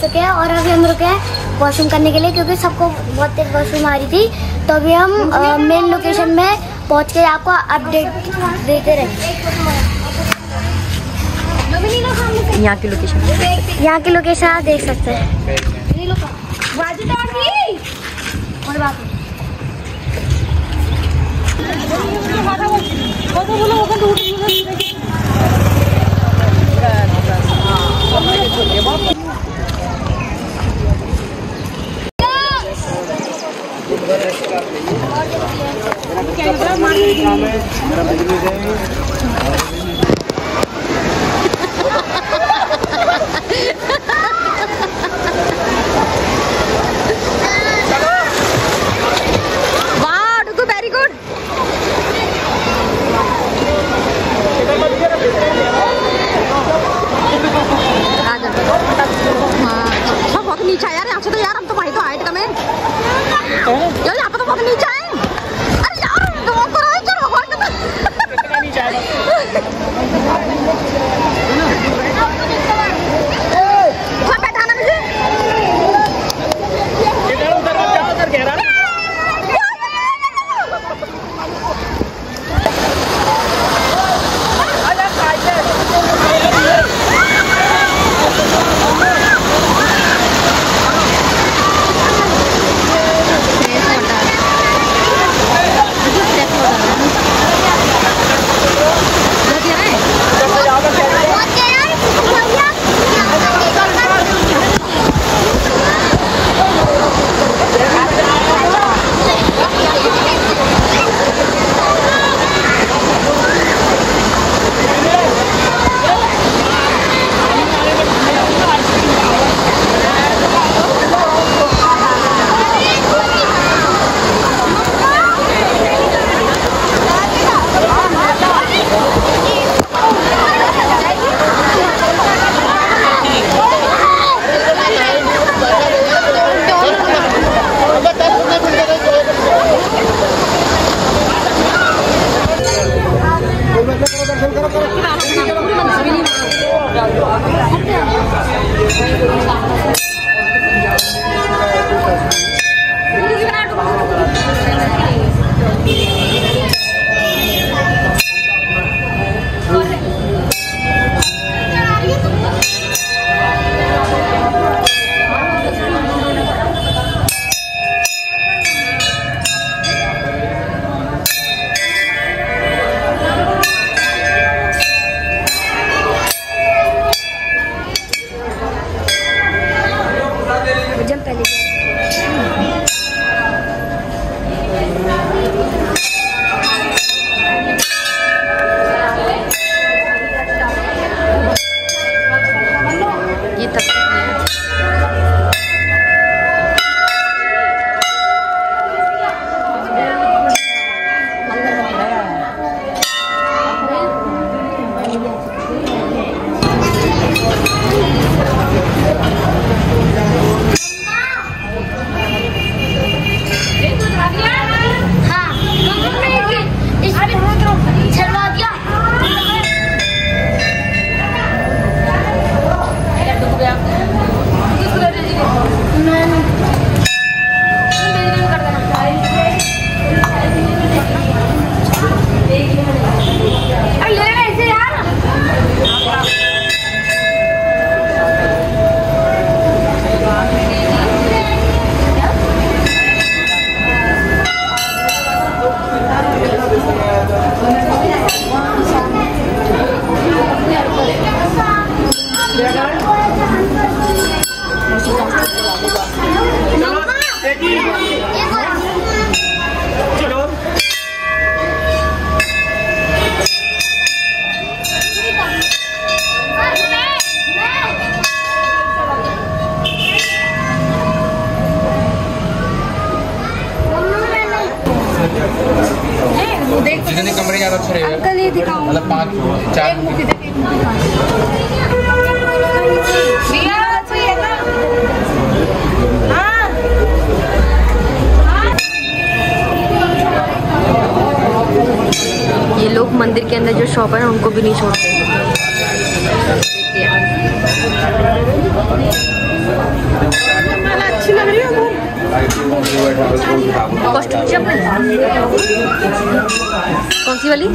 चुके हैं और अभी हम रुके हैं वॉशरूम करने के लिए क्योंकि सबको बहुत तेज वॉशरूम आ रही थी। तो अभी हम मेन लोकेशन में पहुँच के आपको अपडेट देते रहेंगे यहाँ की लोकेशन यहाँ की लोकेशन आप देख सकते हैं। वाह जितने कमरे ज़्यादा अच्छे रहेगा अंकल ये दिखाओ। मतलब पाँच चार ये लोग मंदिर के अंदर जो शॉप है उनको भी नहीं छोड़ते। कौन सी वाली?